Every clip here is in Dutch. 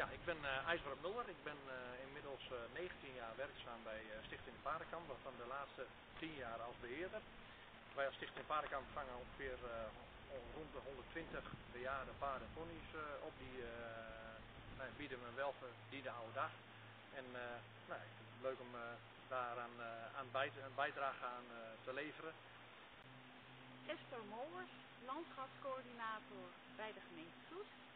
Ja, ik ben uh, IJsbert Muller. Ik ben uh, inmiddels uh, 19 jaar werkzaam bij Stichting de Paardenkamp, waarvan de laatste 10 jaar als beheerder. Wij als Stichting Paardenkamp vangen ongeveer rond de 120 bejaarde paarden en ponies op. Die nou, bieden we een welverdiende oude dag. En nou, ik vind het leuk om daaraan aan een bijdrage aan te leveren. Esther Mollers, landschapscoördinator bij de gemeente Soest.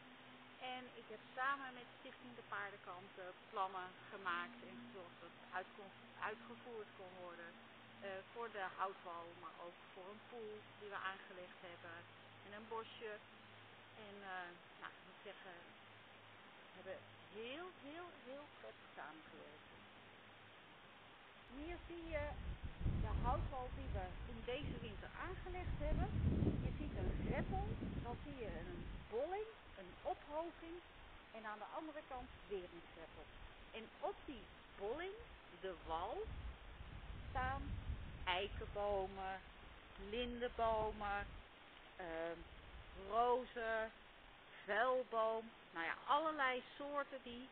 En ik heb samen met Stichting de Paardenkant plannen gemaakt en gezorgd dat het uitgevoerd kon worden. Uh, voor de houtwal, maar ook voor een poel die we aangelegd hebben en een bosje. En uh, nou, ik moet zeggen, we hebben heel, heel, heel prettig samengewerkt. Hier zie je de houtwal die we in deze winter aangelegd hebben. Je ziet een greppel, dan zie je een bolling, een en aan de andere kant weer een greppel. En op die bolling, de wal, staan eikenbomen, lindenbomen, uh, rozen, velboom. Nou ja, allerlei soorten die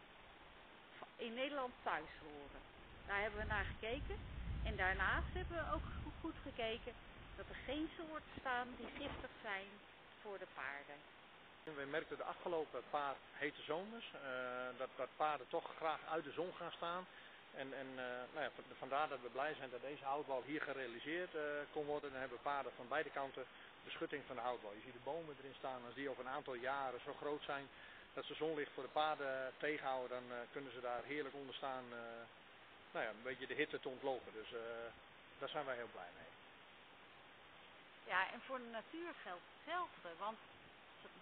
in Nederland thuis horen. Daar hebben we naar gekeken. En daarnaast hebben we ook goed gekeken dat er geen soorten staan die giftig zijn voor de paarden. We merkten de afgelopen paar hete zomers uh, dat, dat paarden toch graag uit de zon gaan staan. En, en uh, nou ja, vandaar dat we blij zijn dat deze houtwal hier gerealiseerd uh, kon worden. Dan hebben paarden van beide kanten beschutting van de houtwal. Je ziet de bomen erin staan. Als die over een aantal jaren zo groot zijn dat ze zonlicht voor de paarden tegenhouden, dan kunnen ze daar heerlijk onder staan nou ja, een beetje de hitte te ontlopen. Dus daar zijn wij heel blij mee. Ja, en voor de natuur geldt hetzelfde. Want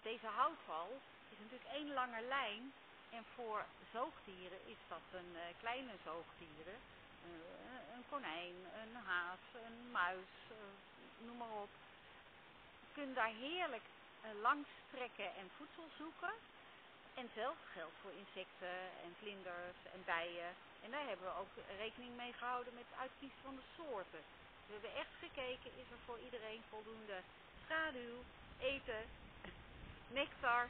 deze houtval is natuurlijk één lange lijn. En voor zoogdieren is dat een uh, kleine zoogdieren. Uh, een konijn, een haas, een muis, noem maar op. Kunt daar heerlijk langs trekken en voedsel zoeken. En hetzelfde geldt voor insecten en vlinders en bijen. En daar hebben we ook rekening mee gehouden met het uitkiezen van de soorten. We hebben echt gekeken, is er voor iedereen voldoende schaduw, eten, nectar.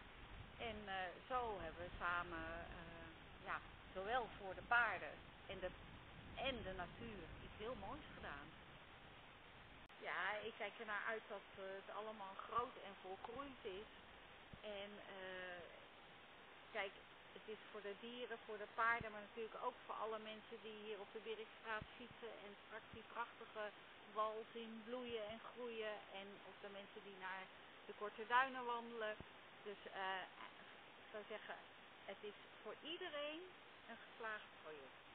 En uh, zo hebben we samen, uh, ja, zowel voor de paarden en de, en de natuur iets heel moois gedaan. Ja, ik kijk ernaar uit dat uh, het allemaal groot en volgroeid is. En kijk, het is voor de dieren, voor de paarden, maar natuurlijk ook voor alle mensen die hier op de Birkstraat fietsen en straks die prachtige wal zien bloeien en groeien. En of de mensen die naar Korte Duinen wandelen. Dus uh, ik zou zeggen, het is voor iedereen een geslaagd project.